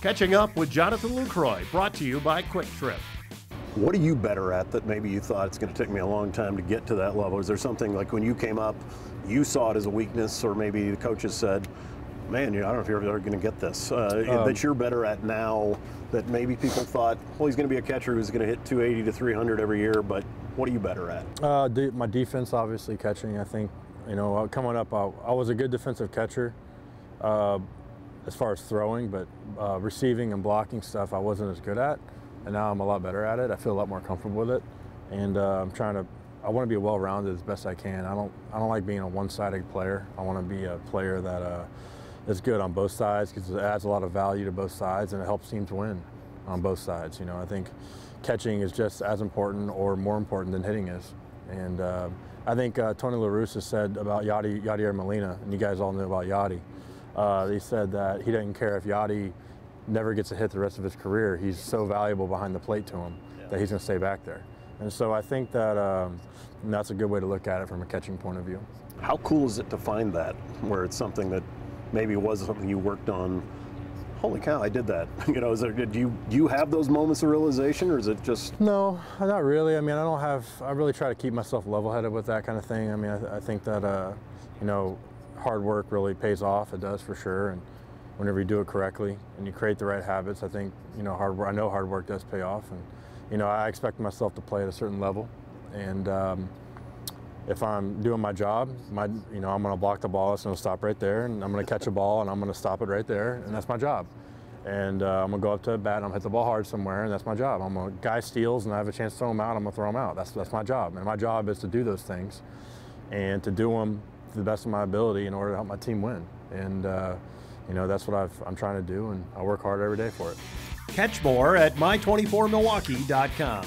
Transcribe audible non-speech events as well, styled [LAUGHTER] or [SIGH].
Catching up with Jonathan Lucroy, brought to you by Kwik Trip. What are you better at that maybe you thought it's going to take me a long time to get to that level? Is there something like when you came up, you saw it as a weakness, or maybe the coaches said, man, I don't know if you're ever going to get this, uh, um, that you're better at now that maybe people thought, well, he's going to be a catcher who's going to hit 280 to 300 every year, but what are you better at? Uh, my defense, obviously, catching. I think, you know, uh, coming up, I, I was a good defensive catcher uh, as far as throwing, but uh, receiving and blocking stuff I wasn't as good at, and now I'm a lot better at it. I feel a lot more comfortable with it, and uh, I'm trying to. I want to be well-rounded as best I can. I don't. I don't like being a one-sided player. I want to be a player that uh, is good on both sides because it adds a lot of value to both sides and it helps teams win on both sides. You know, I think catching is just as important or more important than hitting is. And uh, I think uh, Tony La Russa said about Yadi, Yadier Molina, and you guys all know about Yadi. Uh, he said that he doesn't care if Yadi never gets a hit the rest of his career. He's so valuable behind the plate to him yeah. that he's going to stay back there. And so I think that um, that's a good way to look at it from a catching point of view. How cool is it to find that, where it's something that maybe was something you worked on holy cow, I did that. [LAUGHS] You know, is there, do you do you have those moments of realization, or is it just? No, not really. I mean, I don't have. I really try to keep myself level-headed with that kind of thing. I mean, I, I think that uh, you know, hard work really pays off. It does for sure, and whenever you do it correctly and you create the right habits, I think you know hard work. I know hard work does pay off, and you know, I expect myself to play at a certain level, and. Um, if I'm doing my job, my, you know, I'm going to block the ball. It's going to stop right there, and I'm going to catch a ball, and I'm going to stop it right there, and that's my job. And uh, I'm going to go up to a bat, and I'm going to hit the ball hard somewhere, and that's my job. I'm a guy steals, and I have a chance to throw him out. I'm going to throw him out. That's that's my job, and my job is to do those things, and to do them to the best of my ability in order to help my team win. And uh, you know, that's what i am trying to do, and I work hard every day for it. Catch more at my24milwaukee.com.